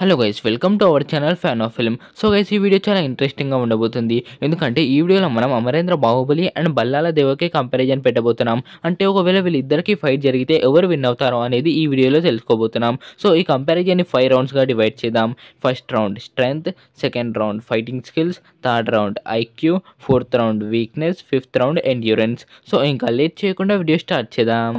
Hello guys welcome to our channel fan of film so guys ఈ video చాలా ఇంట్రెస్టింగ్గా ఉండబోతుంది. ఎందుకంటే ఈ వీడియోలో మనం అమరేంద్ర బాహుబలి అండ్ బల్లాల దేవకి కంపారిజన్ పెట్టబోతున్నాం. అంటే ఒకవేళ వీళ్ళిద్దరికి ఫైట్ జరిగితే ఎవరు విన్ అవుతారో అనేది ఈ వీడియోలో తెలుసుకోబోతున్నాం. సో ఈ కంపారిజన్ని ఫైవ్ రౌండ్స్గా డివైడ్ చేద్దాం. First round strength second round fighting skills third round IQ fourth round weakness fifth round endurance so ఇంకా లేట్ చేయకుండా వీడియో స్టార్ట్ చేద్దాం.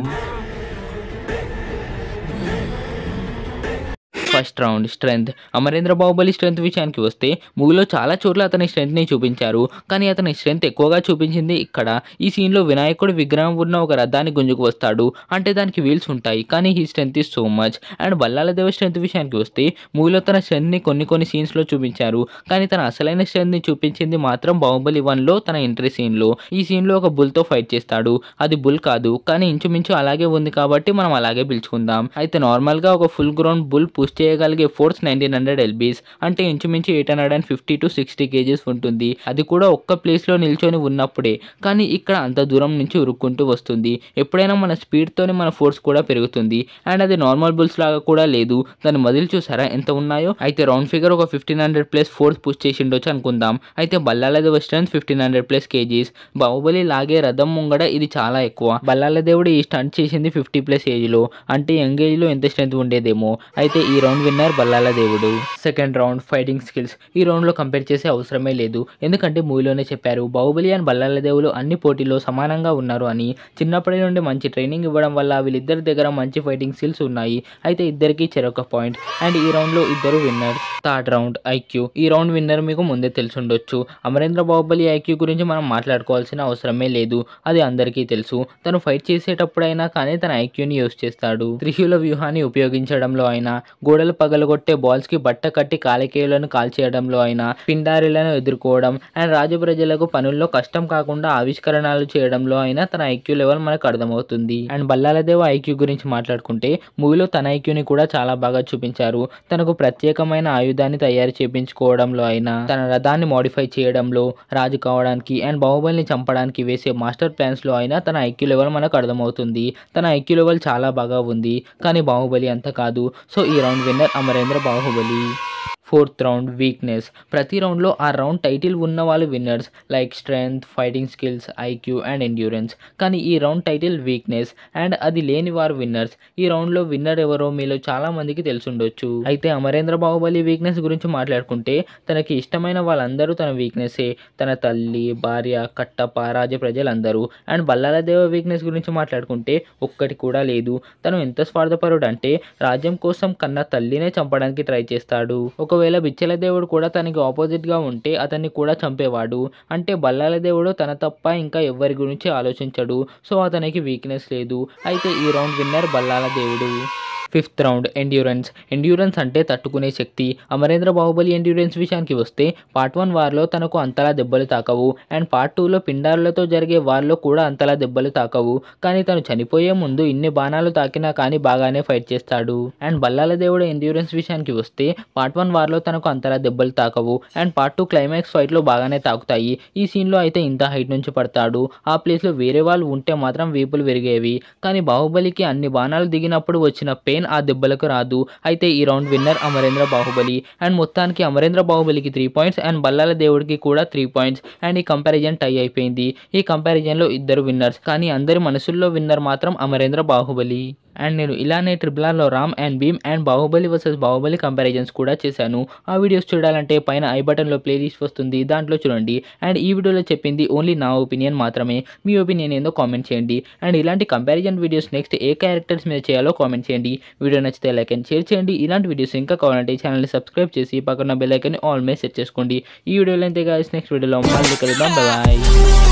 First round strength. Amarendra Baahubali strength విషయానికి వస్తే మూవీలో చాలా చోట్ల అతని స్ట్రెంగ్త్ని చూపించారు. కానీ అతని స్ట్రెంగ్త్ ఎక్కువగా చూపించింది ఇక్కడ. ఈ సీన్లో వినాయకుడు విగ్రహం ఉన్న ఒక రథాన్ని గుంజుకు వస్తాడు. అంటే దానికి వీల్స్ ఉంటాయి కానీ he strength is so much. And Bhallala Deva strength విషయానికి వస్తే మూవీలో తన స్ట్రెంత్ని కొన్ని కొన్ని సీన్స్లో చూపించారు. కానీ తన అసలైన స్ట్రెంత్ని చూపించింది మాత్రం బాహుబలి వన్లో తన ఎంట్రీ సీన్లో. ఈ సీన్లో ఒక బుల్తో ఫైట్ చేస్తాడు. అది బుల్ కాదు కానీ ఇంచుమించు అలాగే ఉంది కాబట్టి మనం అలాగే పిలుచుకుందాం. అయితే నార్మల్గా ఒక ఫుల్ గ్రౌండ్ బుల్ పుష్ చేయగలిగే ఫోర్స్ నైన్టీన్ హండ్రెడ్ ఎల్బీస్ అంటే ఇంచుమించు eight hundred and fifty to sixty KGs ఉంటుంది. అది కూడా ఒక్క ప్లేస్లో నిల్చొని ఉన్నప్పుడే కానీ ఇక్కడ అంత దూరం నుంచి ఉరుక్కుంటూ వస్తుంది. ఎప్పుడైనా మన స్పీడ్తోనే మన ఫోర్స్ కూడా పెరుగుతుంది. అండ్ అది నార్మల్ బుల్స్ లాగా కూడా లేదు. దాని మదిలు చూసారా? ఎంత ఉన్నాయో? అయితే రౌండ్ ఫిగర్ ఒక fifteen hundred plus force push చేసి ఉండొచ్చు అనుకుందాం. అయితే Bhallaladeva strength fifteen hundred plus KGs Baahubali లాగే రథం ముంగడ ఇది చాలా ఎక్కువ. బల్లాల దేవుడు ఈ స్టంట్ చేసింది ఫిఫ్టీ ప్లస్ ఏజ్లో అంటే యంగ్ ఏజ్లో ఎంత స్ట్రెంత్ ఉండేదేమో? అయితే ఈ రౌండ్ విన్నర్ బల్లాల దేవుడు. సెకండ్ రౌండ్ ఫైటింగ్ స్కిల్స్ ఈ రౌండ్లో కంపేర్ చేసే అవసరమే లేదు. ఎందుకంటే మూవీలోనే చెప్పారు బాహుబలి అండ్ బల్లాల దేవుడు అన్ని పోటీల్లో సమానంగా ఉన్నారు అని. చిన్నప్పటి నుండి మంచి ట్రైనింగ్ ఇవ్వడం వల్ల వీళ్ళిద్దరి దగ్గర మంచి ఫైటింగ్ స్కిల్స్ ఉన్నాయి. అయితే ఇద్దరికి చెరొక పాయింట్ అండ్ ఈ రౌండ్లో ఇద్దరు విన్నర్స్ థర్డ్ రౌండ్ ఐక్యూ ఈ రౌండ్ విన్నర్ మీకు ముందే తెలుసుండొచ్చు. అమరేంద్ర బాహుబలి ఐక్యూ గురించి మనం మాట్లాడుకోవాల్సిన అవసరమే లేదు. అది అందరికీ తెలుసు. తను ఫైట్ చేసేటప్పుడైనా కానీ తన ఐక్యూని యూస్ చేస్తాడు. త్రిశూల వ్యూహాన్ని ఉపయోగించడంలో అయినా గోడలు పగలగొట్టే బాల్స్కి బట్ట కట్టి కాలికేయులను కాల్చేయడంలో అయినా పిండారీలను ఎదుర్కోవడం అండ్ రాజు ప్రజలకు పనుల్లో కష్టం కాకుండా ఆవిష్కరణలు చేయడంలో అయినా తన ఐక్యూ లెవెల్ మనకు అర్థమవుతుంది. అండ్ బల్లాలదేవ ఐక్యూ గురించి మాట్లాడుకుంటే మూవీలో తన ఐక్యూని కూడా చాలా బాగా చూపించారు. తనకు ప్రత్యేకమైన ఆయుధాన్ని తయారు చేపించుకోవడంలో అయినా తన రథాన్ని మోడిఫై చేయడంలో రాజు కావడానికి అండ్ బాహుబలిని చంపడానికి వేసే మాస్టర్ ప్లాన్స్లో అయినా తన ఐక్యూ లెవెల్ మనకు అర్థమవుతుంది. తన ఐక్యూ లెవెల్ చాలా బాగా ఉంది. కానీ బాహుబలి అంత కాదు. సో ఈ round winner Amarendra Baahubali fourth round weakness. ప్రతి రౌండ్లో ఆ రౌండ్ టైటిల్ ఉన్న వాళ్ళు winners like strength fighting skills IQ and endurance. కానీ ఈ రౌండ్ టైటిల్ వీక్నెస్ అండ్ అది లేని వారు విన్నర్స్. ఈ రౌండ్లో విన్నర్ ఎవరో మీలో చాలా మందికి తెలుసుండొచ్చు. అయితే అమరేంద్ర బాహుబలి వీక్నెస్ గురించి మాట్లాడుకుంటే తనకి ఇష్టమైన వాళ్ళందరూ తన వీక్నెస్సే తన తల్లి భార్య కట్టప్ప రాజ ప్రజలందరూ. అండ్ బల్లాలదేవ వీక్నెస్ గురించి మాట్లాడుకుంటే ఒక్కటి కూడా లేదు. తను ఎంత స్వార్థపరుడు అంటే రాజ్యం కోసం కన్నా తల్లినే చంపడానికి ట్రై చేస్తాడు. ఒక ఒకవేళ బిచ్చల దేవుడు కూడా తనకి ఆపోజిట్గా ఉంటే అతన్ని కూడా చంపేవాడు. అంటే బల్లాల దేవుడు తన తప్ప ఇంకా ఎవరి గురించి ఆలోచించడు. సో అతనికి వీక్నెస్ లేదు. అయితే ఈ రౌండ్ విన్నర్ బల్లాల దేవుడు. ఫిఫ్త్ రౌండ్ ఎండ్యూరెన్స్ ఎండ్యూరెన్స్ అంటే తట్టుకునే శక్తి. అమరేంద్ర బాహుబలి ఎండ్యూరెన్స్ విషయానికి వస్తే పార్ట్ వన్ వార్లో తనకు అంతలా దెబ్బలు తాకవు. అండ్ పార్ట్ టూలో పిండారులతో జరిగే వార్లో కూడా అంతలా దెబ్బలు తాకవు. కానీ తను చనిపోయే ముందు ఇన్ని బాణాలు తాకినా కానీ బాగానే ఫైట్ చేస్తాడు. అండ్ బల్లాల దేవుడు ఎండ్యూరెన్స్ విషయానికి వస్తే పార్ట్ వన్ వార్లో తనకు అంతలా దెబ్బలు తాకవు. అండ్ పార్ట్ టూ క్లైమాక్స్ ఫైట్లో బాగానే తాకుతాయి. ఈ సీన్లో అయితే ఇంత హైట్ నుంచి పడతాడు. ఆ ప్లేస్లో వేరే వాళ్ళు ఉంటే మాత్రం వీపులు విరిగేవి. కానీ బాహుబలికి అన్ని బాణాలు దిగినప్పుడు వచ్చిన పెయిన్ ఆ దెబ్బలకు రాదు. అయితే ఈ round winner Amarendra Baahubali. And మొత్తానికి అమరేంద్ర బాహుబలికి త్రీ పాయింట్స్ అండ్ బల్లాల దేవుడికి కూడా త్రీ పాయింట్స్ అండ్ ఈ కంపారిజన్ టై అయిపోయింది. ఈ కంపారిజన్లో ఇద్దరు విన్నర్స్ కానీ అందరి మనసుల్లో విన్నర్ మాత్రం అమరేంద్ర బాహుబలి. అండ్ నేను ఇలానే triple ఆర్లో Ram and Bheem and Baahubali versus Baahubali comparisons కూడా చేశాను. ఆ వీడియోస్ చూడాలంటే పైన ఐ బటన్లో ప్లేలిస్ట్ వస్తుంది. దాంట్లో చూడండి. అండ్ ఈ వీడియోలో చెప్పింది ఓన్లీ నా ఒపీనియన్ మాత్రమే. మీ ఒపీనియన్ ఏందో కామెంట్ చేయండి. అండ్ ఇలాంటి కంపారిజన్ వీడియోస్ నెక్స్ట్ ఏ క్యారెక్టర్స్ మీద చేయాలో కామెంట్ చేయండి. వీడియో నచ్చితే లైక్ అండ్ షేర్ చేయండి. ఇలాంటి వీడియోస్ ఇంకా కావాలంటే ఛానల్ని సబ్స్క్రైబ్ చేసి పక్కన బెల్ ఐకన్ ఆల్ మే సెట్ చేసుకోండి. ఈ వీడియోలో అయితే గాయస్ నెక్స్ట్ వీడియోలో మళ్ళీ కలుద్దాం. బాయ్